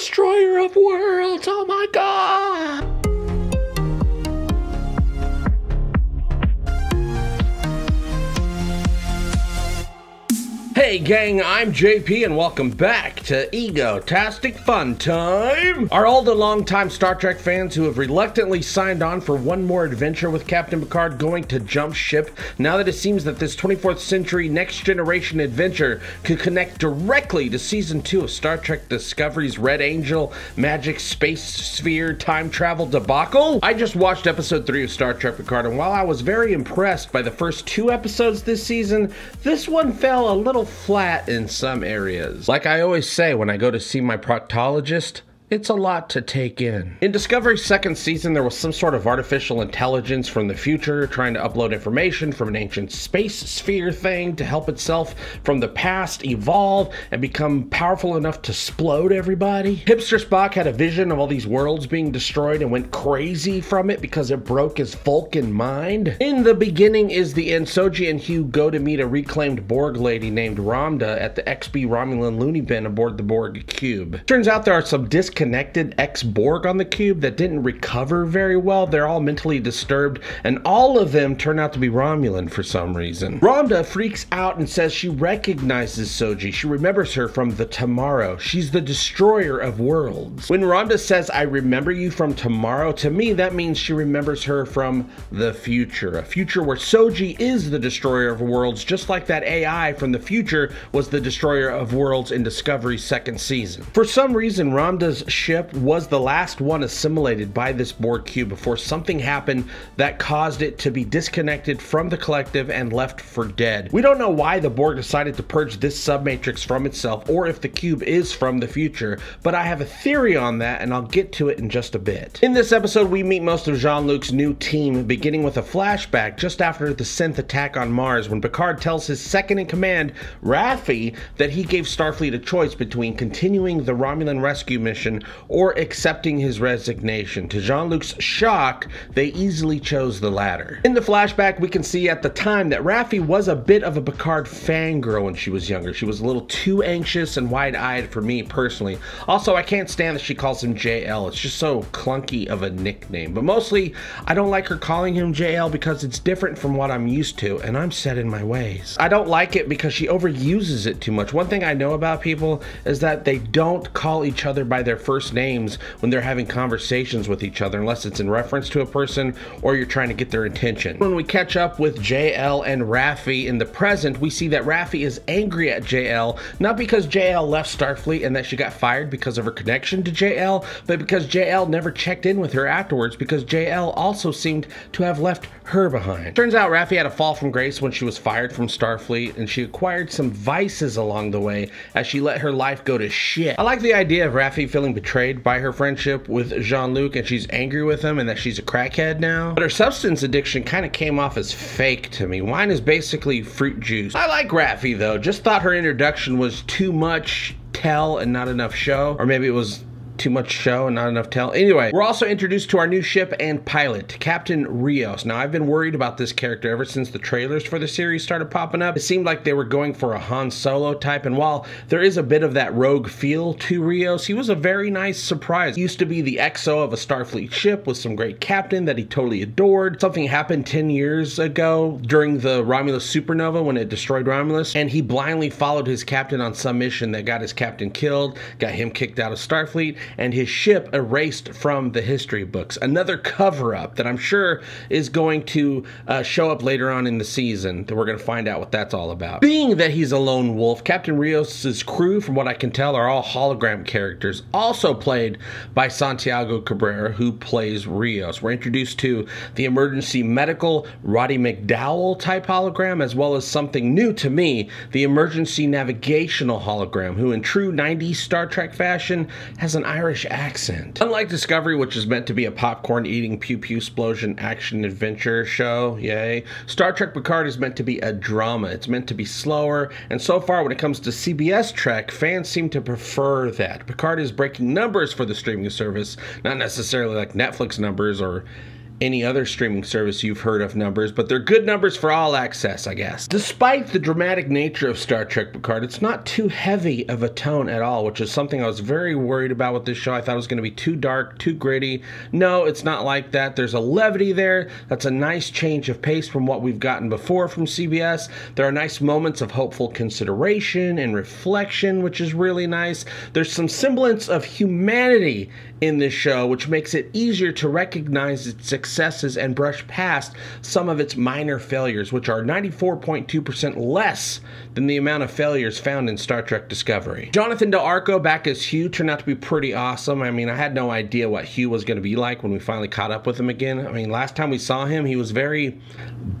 destroyer of worlds. Oh my god. Hey gang, I'm JP and welcome back to Egotastic Fun Time! Are all the longtime Star Trek fans who have reluctantly signed on for one more adventure with Captain Picard going to jump ship now that it seems that this 24th century next generation adventure could connect directly to season 2 of Star Trek Discovery's Red Angel Magic Space Sphere Time Travel debacle? I just watched episode 3 of Star Trek Picard and while I was very impressed by the first two episodes this season, this one fell a little flat in some areas. Like I always say when I go to see my proctologist, it's a lot to take in. In Discovery's second season, there was some sort of artificial intelligence from the future trying to upload information from an ancient space sphere thing to help itself from the past evolve and become powerful enough to explode everybody. Hipster Spock had a vision of all these worlds being destroyed and went crazy from it because it broke his Vulcan mind. In the beginning is the end. Soji and Hugh go to meet a reclaimed Borg lady named Ramdha at the XB Romulan loony bin aboard the Borg cube. Turns out there are some disconnects connected ex Borg on the cube that didn't recover very well. They're all mentally disturbed, and all of them turn out to be Romulan for some reason. Rhonda freaks out and says she recognizes Soji. She remembers her from the Tomorrow. She's the destroyer of worlds. When Rhonda says, I remember you from tomorrow, to me that means she remembers her from the future. A future where Soji is the destroyer of worlds, just like that AI from the future was the destroyer of worlds in Discovery's second season. For some reason, Ramdha's ship was the last one assimilated by this Borg cube before something happened that caused it to be disconnected from the collective and left for dead. We don't know why the Borg decided to purge this submatrix from itself or if the cube is from the future, but I have a theory on that and I'll get to it in just a bit. In this episode, we meet most of Jean-Luc's new team, beginning with a flashback just after the synth attack on Mars when Picard tells his second in command, Raffi, that he gave Starfleet a choice between continuing the Romulan rescue mission or accepting his resignation. To Jean Luc's shock, they easily chose the latter. In the flashback, we can see at the time that Raffi was a bit of a Picard fangirl when she was younger. She was a little too anxious and wide eyed for me personally. Also, I can't stand that she calls him JL. It's just so clunky of a nickname. But mostly, I don't like her calling him JL because it's different from what I'm used to, and I'm set in my ways. I don't like it because she overuses it too much. One thing I know about people is that they don't call each other by their first names when they're having conversations with each other, unless it's in reference to a person or you're trying to get their attention. When we catch up with JL and Raffi in the present, we see that Raffi is angry at JL, not because JL left Starfleet and that she got fired because of her connection to JL, but because JL never checked in with her afterwards because JL also seemed to have left her behind. Turns out Raffi had a fall from grace when she was fired from Starfleet and she acquired some vices along the way as she let her life go to shit. I like the idea of Raffi feeling betrayed by her friendship with Jean-Luc and she's angry with him and that she's a crackhead now. But her substance addiction kind of came off as fake to me. Wine is basically fruit juice. I like Raffi though, just thought her introduction was too much tell and not enough show. Or maybe it was too much show and not enough tell. Anyway, we're also introduced to our new ship and pilot, Captain Rios. Now, I've been worried about this character ever since the trailers for the series started popping up. It seemed like they were going for a Han Solo type, and while there is a bit of that rogue feel to Rios, he was a very nice surprise. He used to be the XO of a Starfleet ship with some great captain that he totally adored. Something happened 10 years ago during the Romulus supernova when it destroyed Romulus, and he blindly followed his captain on some mission that got his captain killed, got him kicked out of Starfleet, and his ship erased from the history books. Another cover up that I'm sure is going to uh, show up later on in the season that we're going to find out what that's all about. Being that he's a lone wolf, Captain Rios' crew, from what I can tell, are all hologram characters, also played by Santiago Cabrera, who plays Rios. We're introduced to the emergency medical Roddy McDowall type hologram, as well as something new to me, the emergency navigational hologram, who in true 90s Star Trek fashion has an Irish accent. Unlike Discovery, which is meant to be a popcorn eating pew pew explosion action adventure show, yay, Star Trek Picard is meant to be a drama. It's meant to be slower, and so far when it comes to CBS Trek, fans seem to prefer that. Picard is breaking numbers for the streaming service, not necessarily like Netflix numbers or any other streaming service you've heard of numbers, but they're good numbers for all access, I guess. Despite the dramatic nature of Star Trek Picard, it's not too heavy of a tone at all, which is something I was very worried about with this show. I thought it was going to be too dark, too gritty. No, it's not like that. There's a levity there. That's a nice change of pace from what we've gotten before from CBS. There are nice moments of hopeful consideration and reflection, which is really nice. There's some semblance of humanity in this show, which makes it easier to recognize its successes and brush past some of its minor failures, which are 94.2% less than the amount of failures found in Star Trek Discovery. Jonathan Del Arco back as Hugh turned out to be pretty awesome. I mean, I had no idea what Hugh was going to be like when we finally caught up with him again. I mean, last time we saw him, he was very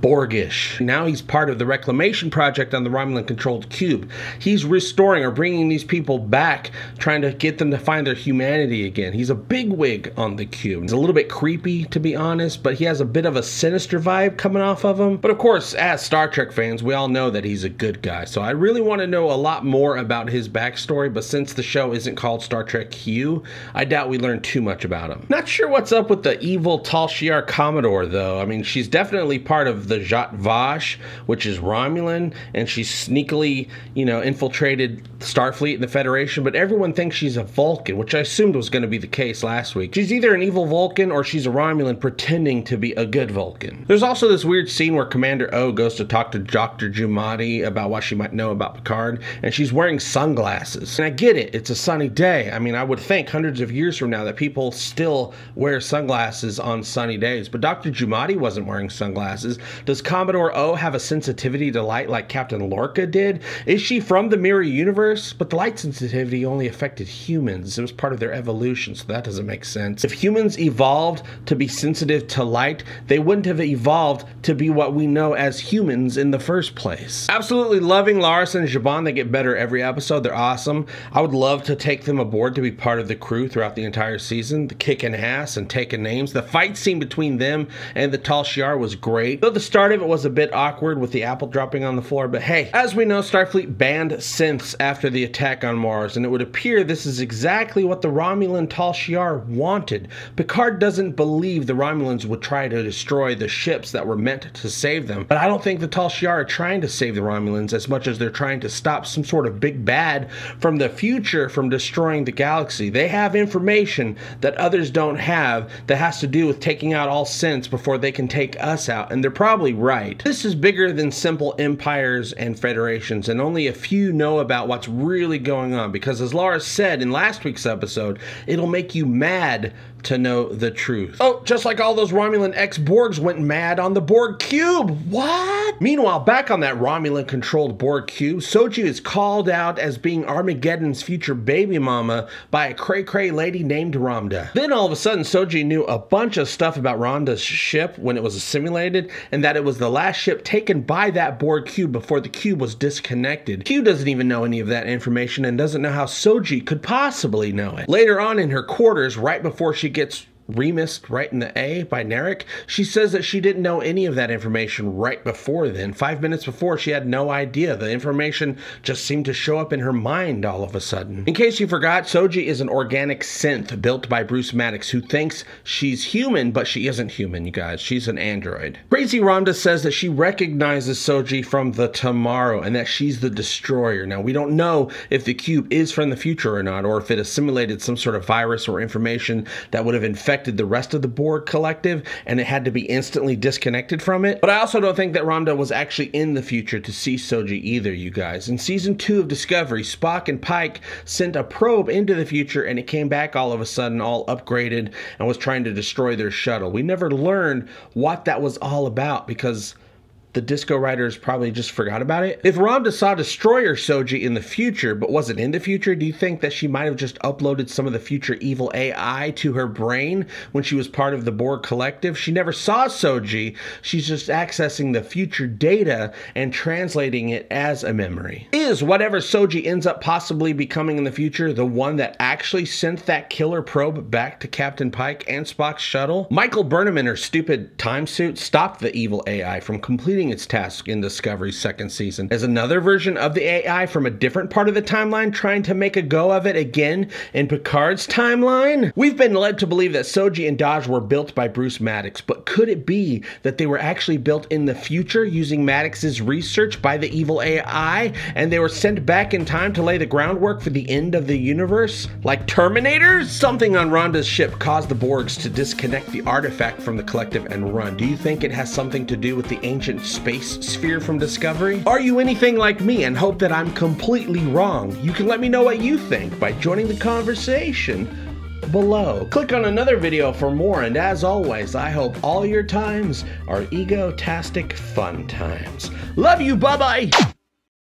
Borgish. Now he's part of the reclamation project on the Romulan controlled cube. He's restoring or bringing these people back, trying to get them to find their humanity again. He's a big wig on the cube. He's a little bit creepy, to be honest, but he has a bit of a sinister vibe coming off of him. But of course, as Star Trek fans, we all know that he's a good guy. So I really want to know a lot more about his backstory, but since the show isn't called Star Trek Hugh, I doubt we learn too much about him. Not sure what's up with the evil Tal Shiar Commodore, though. I mean, she's definitely part of the Zhat Vash, which is Romulan, and she's sneakily, you know, infiltrated Starfleet and the Federation, but everyone thinks she's a Vulcan, which I assumed was going to be the case last week. She's either an evil Vulcan or she's a Romulan pretending to be a good Vulcan. There's also this weird scene where Commander O goes to talk to Dr. Jurati about what she might know about Picard, and she's wearing sunglasses. And I get it, it's a sunny day. I mean, I would think hundreds of years from now that people still wear sunglasses on sunny days, but Dr. Jurati wasn't wearing sunglasses. Does Commodore O have a sensitivity to light like Captain Lorca did? Is she from the mirror universe? But the light sensitivity only affected humans. It was part of their evolution, so that doesn't make sense. If humans evolved to be sensitive to light, they wouldn't have evolved to be what we know as humans in the first place. Absolutely loving Laris and Zhaban. They get better every episode. They're awesome. I would love to take them aboard to be part of the crew throughout the entire season. The kicking ass and taking names. The fight scene between them and the Tal Shiar was great. Though the start of it was a bit awkward with the apple dropping on the floor, but hey, as we know, Starfleet banned synths after the attack on Mars, and it would appear this is exactly what the Romulan Tal Shiar wanted. Picard doesn't believe the Romulans would try to destroy the ships that were meant to save them, but I don't think the Tal Shiar are trying to save the Romulans as much as they're trying to stop some sort of big bad from the future from destroying the galaxy. They have information that others don't have that has to do with taking out all synths before they can take us out, and they're probably right. This is bigger than simple empires and federations, and only a few know about what's really going on because, as Laura said in last week's episode, it'll make you mad to know the truth. Oh, just like all those Romulan ex Borgs went mad on the Borg cube. What? Meanwhile, back on that Romulan controlled Borg cube, Soji is called out as being Armageddon's future baby mama by a cray cray lady named Ramdha. Then all of a sudden, Soji knew a bunch of stuff about Ramdha's ship when it was assimilated, and that it was the last ship taken by that Borg cube before the cube was disconnected. Hugh doesn't even know any of that information and doesn't know how Soji could possibly know it. Later on in her quarters, right before she gets remissed right in the A by Narek. She says that she didn't know any of that information right before then. Five minutes before, she had no idea. The information just seemed to show up in her mind all of a sudden. In case you forgot, Soji is an organic synth built by Bruce Maddox who thinks she's human, but she isn't human, you guys. She's an android. Crazy Ramdha says that she recognizes Soji from the tomorrow and that she's the destroyer. Now, we don't know if the cube is from the future or not, or if it assimilated some sort of virus or information that would have infected affected the rest of the Borg collective and it had to be instantly disconnected from it. But I also don't think that Ramdha was actually in the future to see Soji either, you guys. In season two of Discovery, Spock and Pike sent a probe into the future and it came back all of a sudden all upgraded and was trying to destroy their shuttle. We never learned what that was all about because the disco writers probably just forgot about it. If Ramdha saw Destroyer Soji in the future, but wasn't in the future, do you think that she might have just uploaded some of the future evil AI to her brain when she was part of the Borg collective? She never saw Soji. She's just accessing the future data and translating it as a memory. Is whatever Soji ends up possibly becoming in the future the one that actually sent that killer probe back to Captain Pike and Spock's shuttle? Michael Burnham in her stupid time suit stopped the evil AI from completing completing its task in Discovery's second season. as another version of the AI from a different part of the timeline trying to make a go of it again in Picard's timeline? We've been led to believe that Soji and Dahj were built by Bruce Maddox, but could it be that they were actually built in the future using Maddox's research by the evil AI and they were sent back in time to lay the groundwork for the end of the universe? Like Terminators? Something on Ronda's ship caused the Borgs to disconnect the artifact from the collective and run. Do you think it has something to do with the ancient space sphere from Discovery? Are you anything like me and hope that I'm completely wrong? You can let me know what you think by joining the conversation below. Click on another video for more, and as always, I hope all your times are egotastic fun times. Love you, bye bye!